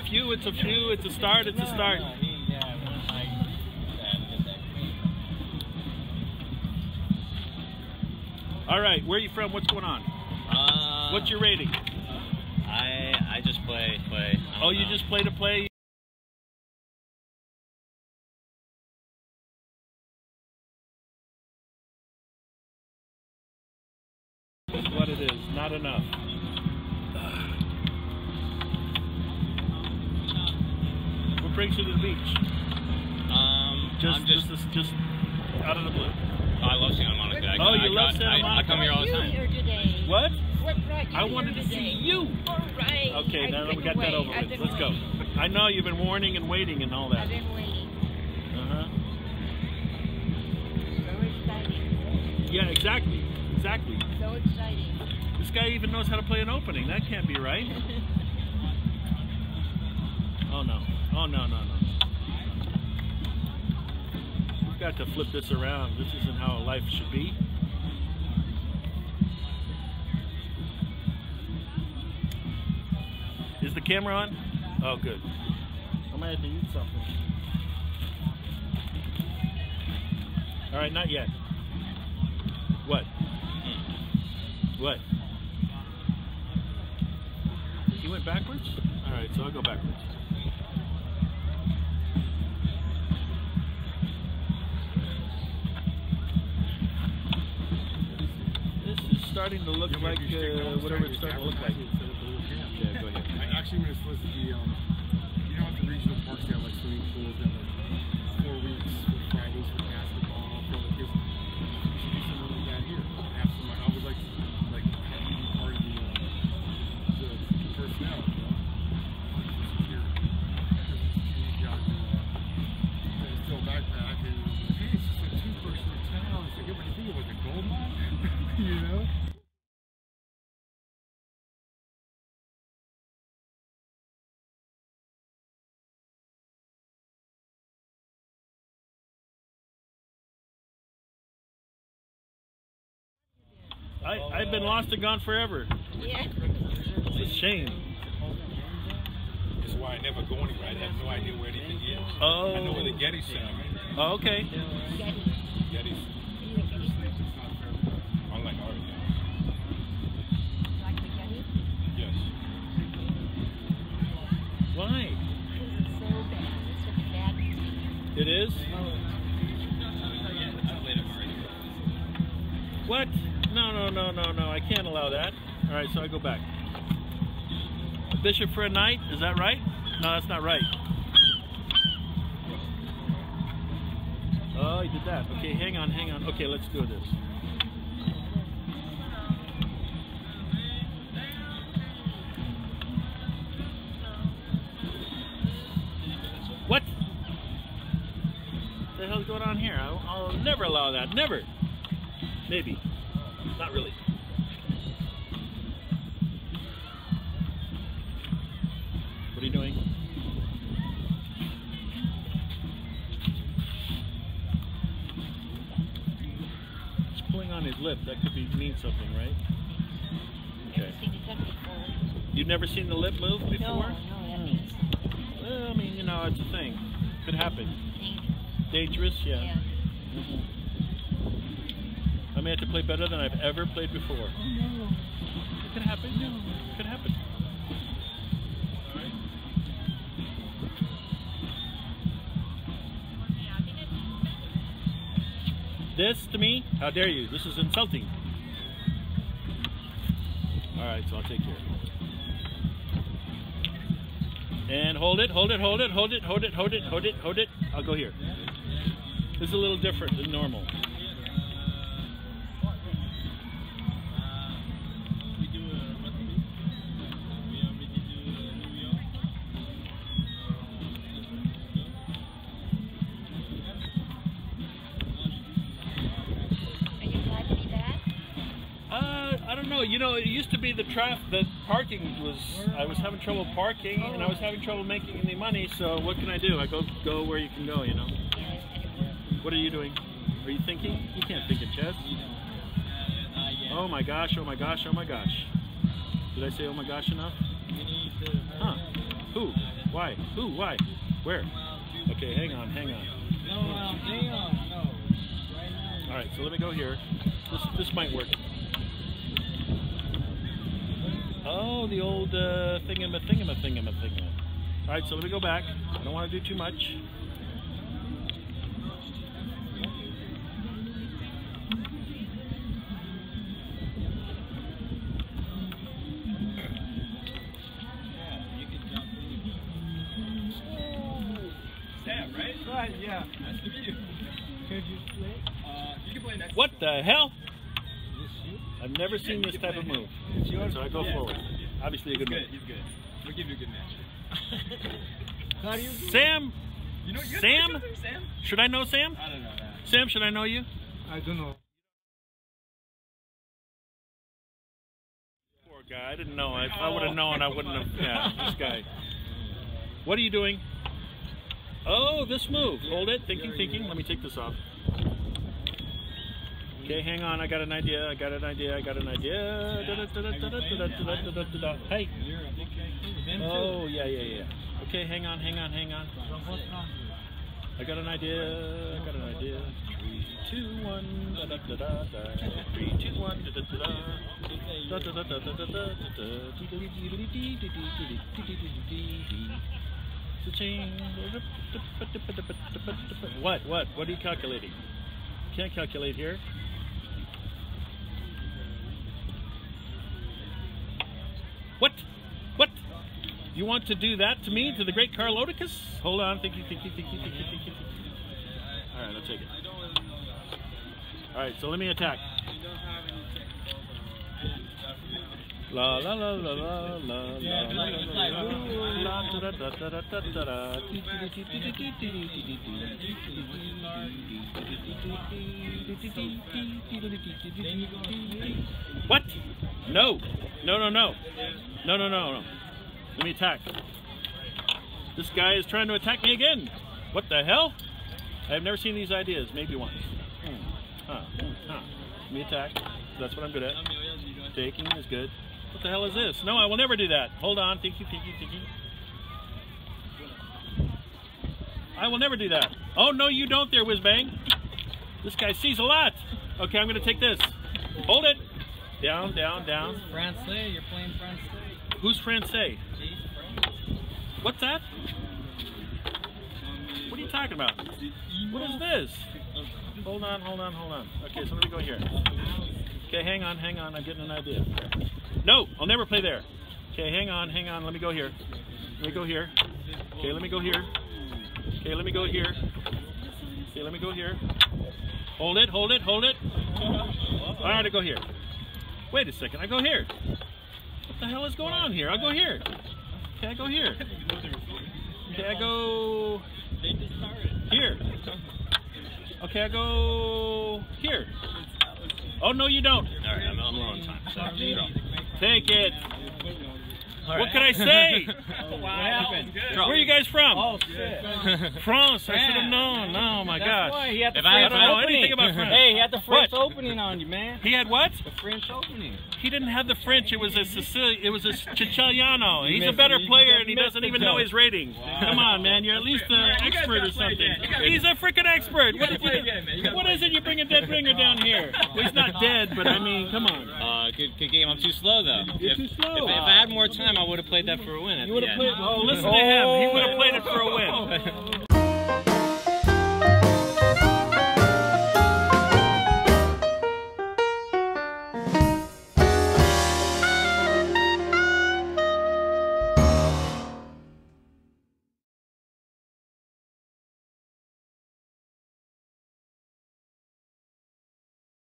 few. It's a few. It's a start. It's a start. No, he, yeah, when I did that queen. All right. Where are you from? What's going on? Uh, What's your rating? I I just play play. Oh, you know. just play to play. Is what it is. Not enough. Brings you to the beach? Um, Just, I'm just. just, just out of the blue. I love Santa Monica. I, Oh, you I, love I, Santa I, I come here all the time. here today? What? What brought you I wanted to today? see you. All right. Okay, I've now we been got that over with. Let's go. I know you've been warning and waiting and all that. I've been waiting. Uh-huh. So exciting. Yeah, exactly. Exactly. So exciting. This guy even knows how to play an opening. That can't be right. Oh no. Oh no, no, no. We've got to flip this around. This isn't how life should be. Is the camera on? Oh, good. I'm gonna have to eat something. All right, not yet. What? What? You went backwards? All right, so I'll go backwards. Starting to look like uh, whatever it's starting to look like. Yeah, go ahead. I actually was supposed to be, um, you know, at the regional parks, they have like swimming pools, I, I've been lost and gone forever. Yeah. It's a shame. That's why I never go anywhere. I have no idea where anything is. Oh. I know where the oh. Getty Center is. Oh, okay. Getty. Unlike ours, yeah. Like the Getty? Yes. Why? It's so bad. It's such a bad movie. It is? No, no, no. I can't allow that. All right, so I go back. Bishop for a knight? Is that right? No, that's not right. Oh, he did that. Okay, hang on, hang on. Okay, let's do this. What? the hell's going on here? I'll, I'll never allow that. Never. Maybe. Not really. What are you doing? He's pulling on his lip. That could be mean something, right? Okay. Never seen it done before. You've never seen the lip move before? No, no, that means hmm. Well, I mean, you know, it's a thing. Could happen. dangerous. Dangerous, yeah. Yeah. Mm-hmm. Mhm. I have to play better than I've ever played before. Oh no. It could happen. No. It could happen. This to me? How dare you? This is insulting. Alright, so I'll take care. And hold it, hold it, hold it, hold it, hold it, hold it, hold it, hold it. I'll go here. This is a little different than normal. Don't know. You know, it used to be the traf the parking was. I was having trouble parking, and I was having trouble making any money. So what can I do? I go go where you can go. You know. Yeah, and it worked. What are you doing? Are you thinking? You can't think in chess. Oh my gosh! Oh my gosh! Oh my gosh! Did I say oh my gosh enough? Huh? Who? Why? Who? Why? Where? Okay, hang on, hang on. No, um, they, um, no. All right, so let me go here. This this might work. Oh, the old uh, thingama thingama thingama thingama. All right, so let me go back. I don't want to do too much. Yeah, you can jump in. Sam, right? Right, yeah. Nice to meet you. Could you play? Uh, you can play next. What the hell? This shoot? I've never seen this type of move. So I go forward. Obviously a He's good good. move. He's good. We'll give you a good match. How do you Sam, You know, you Sam? Sam? should I know Sam? I don't know that. Sam, should I know you? I don't know. Poor guy. I didn't know. If I would have oh. known, I wouldn't have. Yeah, this guy. What are you doing? Oh, this move. Hold it. Thinking, thinking. Let me take this off. Okay, hang on. I got an idea. I got an idea. I got an idea. Hey. Oh, yeah, yeah, yeah. Okay, hang on, hang on, hang on. I got an idea. I got an idea. Three, two, one. What? What? What are you calculating? Can't calculate here. What? What? You want to do that to me, to the great Carlodicus? Hold on, thinky, thinky, thinky, thinky, thinky. All right, I'll take it. All right, so let me attack. La la la la la la la What? No. No, no, no. No, no, no, no. Let me attack. This guy is trying to attack me again. What the hell? I've never seen these ideas. Maybe once. Hmm. Huh. Hmm. Huh. Let me attack. That's what I'm good at. Taking is good. What the hell is this? No, I will never do that. Hold on. Thinky, thinky, thinky. I will never do that. Oh, no, you don't there, whiz bang. This guy sees a lot. Okay, I'm going to take this. Hold it. Down, down, down. Francais, you're playing Francais. Who's Francais? What's that? What are you talking about? What is this? Hold on, hold on, hold on. Okay, so let me go here. Okay, hang on, hang on. I'm getting an idea. No, I'll never play there. Okay, hang on, hang on. Let me go here. Let me go here. Okay, let me go here. Okay, let me go here. Okay, let me go here. Hold it, hold it, hold it. All right, I go here. Wait a second, I go here. What the hell is going on here? I'll go here. Okay, I go here. Okay, I go here. Okay, I go here. Oh no, you don't. All right, I'm, I'm low on time. So. Take it. All What can I say? Oh, what happened? Where are you guys from? Oh, shit. France. I should have known. Oh my That's gosh. why he had the If I- French I know opening. anything about France. Hey, he had the French What? opening on you, man. He had what? The French opening. He didn't have the French. It was a Sicilian. It was a Siciliano. He's a better player, and he doesn't even know joke. his rating. Come on, man. You're at least an expert or something. again. You gotta- He's a freaking expert. What, gotta is play it- again, man. You gotta what play is it? You bring a dead ringer down here? Well, he's not dead, but I mean, come on. Uh, good, good game. I'm too slow though. You're if, too slow. If, if I had more time, I would have played that for a win. You would have played. Oh, listen to him. He would have played it for a win.